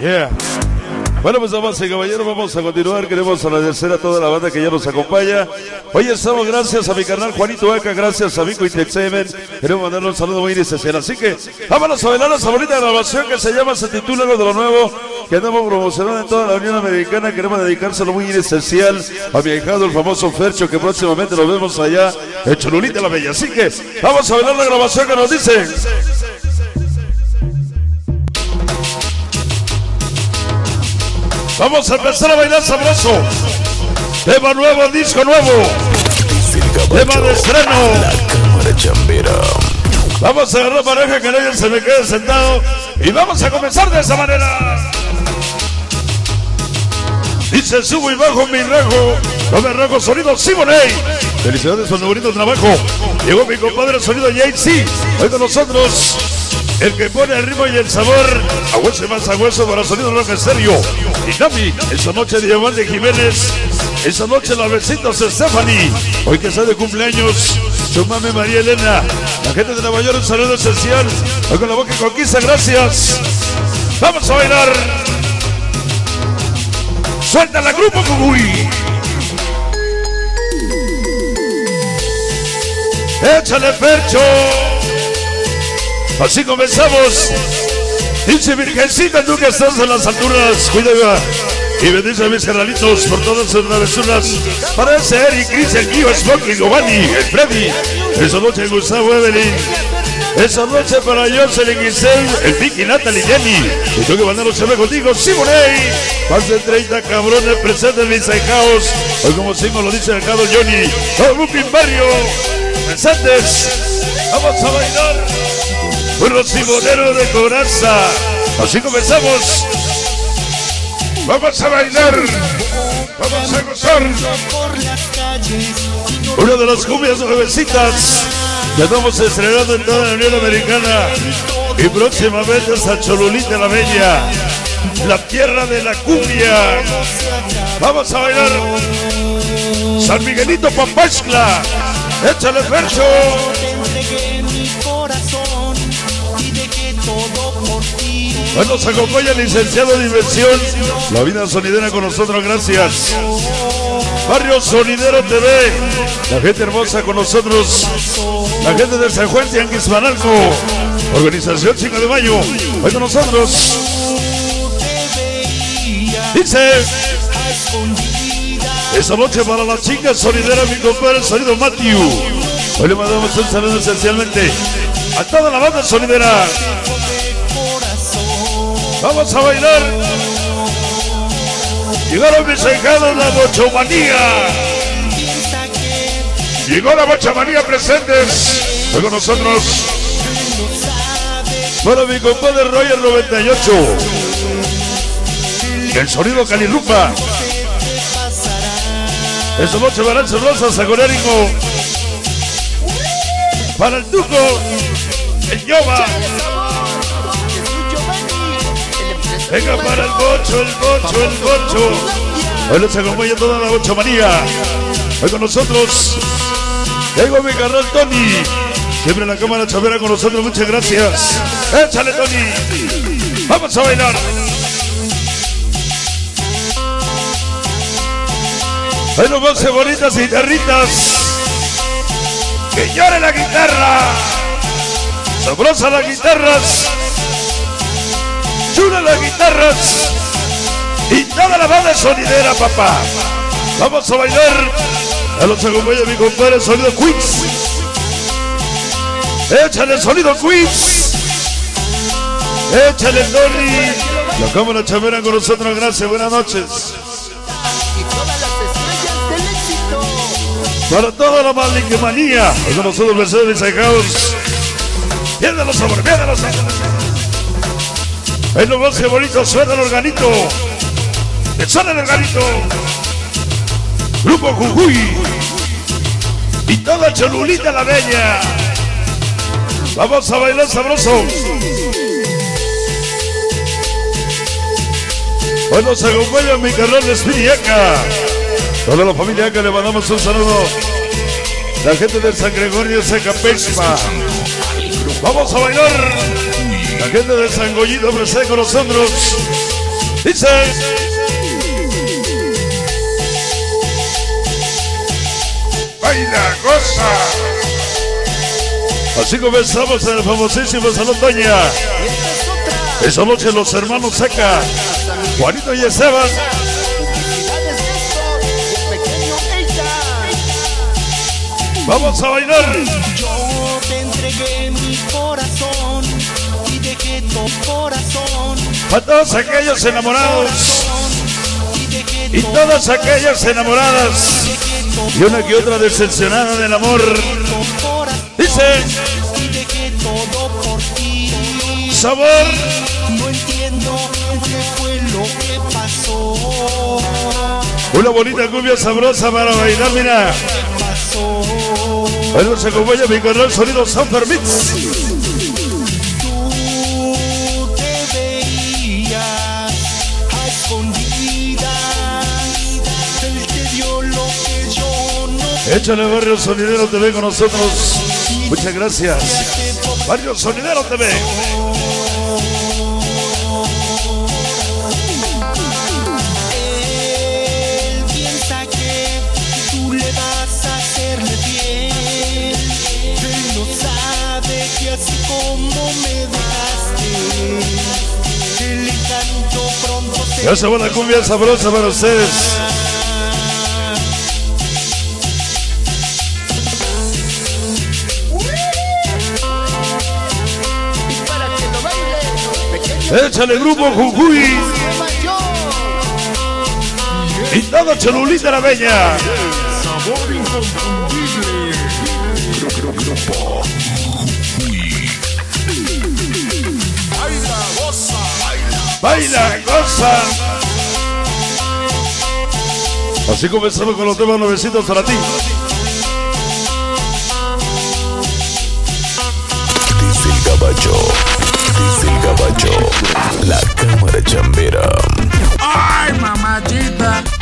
Yeah. Bueno, pues damas y caballeros, vamos a continuar. Queremos agradecer a toda la banda que ya nos acompaña. Hoy estamos gracias a mi canal Juanito Aca, gracias a Vico Intexemen. Queremos mandarle un saludo muy especial. Así que vámonos a bailar esa bonita grabación que se llama, se titula Algo de lo Nuevo, que andamos promocionando en toda la Unión Americana. Queremos dedicárselo muy especial a mi hijado, el famoso Fercho, que próximamente lo vemos allá en Cholulita la Bella. Así que vamos a bailar la grabación que nos dice. Vamos a empezar a bailar sabroso. Tema nuevo, disco nuevo. Tema de estreno. Cámara chambera. Vamos a agarrar pareja que nadie se me quede sentado. Y vamos a comenzar de esa manera. Dice subo y bajo mi rango. No me rango sonido Simoney. Felicidades por el bonito trabajo. Llegó mi compadre sonido JC. Hoy con nosotros. El que pone el ritmo y el sabor, a hueso y más a hueso para sonido rock serio. Y Nami, esa noche Diamante Jiménez, esa noche la besitos Stephanie. Hoy que está de cumpleaños, su mami María Elena. La gente de Nueva York, un saludo esencial. Hoy con la boca y conquista, gracias. Vamos a bailar. Suelta la grupo Cucuy. Échale percho. Así comenzamos. Dice Virgencita, tú que estás en las alturas, cuida y bendice a mis carnalitos por todas sus travesuras. Para ese Eric, el Gio, Smokey, Giovanni, el Freddy. Esa noche Gustavo Evelyn. Esa noche para Jocelyn Giselle, el Vicky, Natalie, Jenny. Y tú que mandaron se ve contigo, Simonei. Más de 30 cabrones presentes mis ahijados. Hoy como cinco lo dice el Cado Johnny. Todo Booking Barrio. Presentes. Vamos a bailar. Unos simoneros de coraza. Así comenzamos. Vamos a bailar. Vamos a gozar. Una de las cumbias nuevecitas que estamos estrenando en toda la Unión Americana. Y próximamente hasta Cholulita la Bella. La tierra de la cumbia. Vamos a bailar. San Miguelito Pampascla. Échale percho. Acompaña el licenciado de Diversión, la vida sonidera con nosotros, gracias. Barrio Sonidero TV, la gente hermosa con nosotros, la gente de San Juan Tianguis Banalco, organización 5 de mayo, hoy con nosotros. Dice, esta noche para la chica sonidera, mi compadre, el sonido Matthew. Hoy le mandamos un saludo esencialmente a toda la banda sonidera. Vamos a bailar. Llegaron mis hijados la bochomanía. Llegó la bochomanía presentes. Hoy con nosotros. Bueno, mi compadre Roger 98. El sonido Calilupa. Esta noche para el Rosa Sagonérico. Para el Tuco. El Yoba. Venga para el bocho, el bocho, el bocho. Hoy les acompaña toda la bocho manía. Hoy con nosotros. Tengo mi carnal Tony. Siempre en la cámara chavera con nosotros. Muchas gracias. Échale, Tony. Vamos a bailar. Hay nos vamos bonitas guitarritas. Que llore la guitarra. Sabrosa las guitarras chula las guitarras y toda la banda sonidera, papá. Vamos a bailar. A los acompaña mi compadre, sonido Queens. Échale sonido Queens. Échale Tony. La cámara chamera con nosotros, gracias, buenas noches. Para toda la maliquemanía, con nosotros Mercedes House. Vienen los sabores, vienen los. Es lo más bonito, suena el organito. Suena el organito. Grupo Jujuy. Y toda Cholulita la Bella. Vamos a bailar sabroso. Hoy nos acompaña mi carnal Espiriaca. Toda la familia Aca le mandamos un saludo. La gente de San Gregorio Seca Pesma. Vamos a bailar. La gente de San Goyito presente con nosotros. Dice. Baila, goza. Así comenzamos en el famosísimo Salón Doña. Esa noche los hermanos Seca, Juanito y Esteban. Vamos a bailar. Yo te entregué mi corazón y dejé tu corazón. A todos aquellos enamorados Y todas aquellas enamoradas y una que otra decepcionada del amor. Dice, sabor. No entiendo qué fue lo que pasó. Una bonita cumbia sabrosa para bailar, mira. Bueno, se acompaña mi canal Sonido Super Mix. Échale Barrio Sonidero TV con nosotros. Muchas gracias. Barrio Sonidero TV. Él piensa que tú le vas a hacerle bien. Él no sabe que así como me dejaste, el encanto pronto se Ya se va la cumbia sabrosa para ustedes. Échale grupo Jujuy. Y toda Cholulita la Bella. Sabor inconfundible. Jujuy. Baila, goza. Baila, goza. Así comenzamos con los temas nuevecitos para ti. Desde el caballo. Dice el caballo, la cámara chambera. ¡Ay, mamachita!